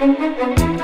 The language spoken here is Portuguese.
Música